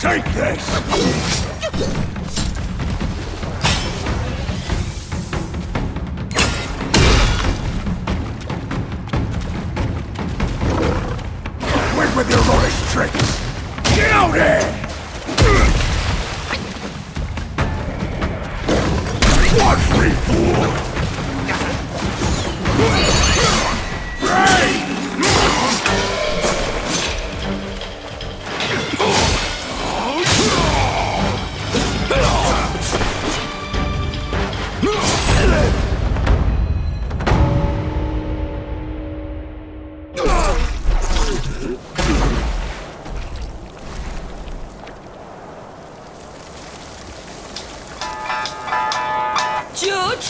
Take this! With your lawless tricks! Get out there!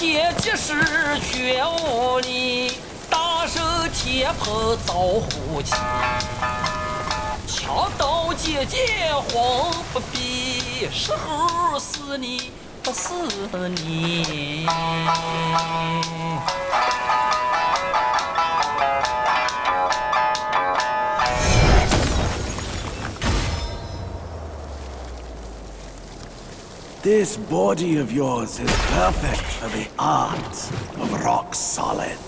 天吉时全无你，打手天棚遭虎欺。强盗姐姐红不避，时候是你不是你。This body of yours is perfect for the art of rock solid.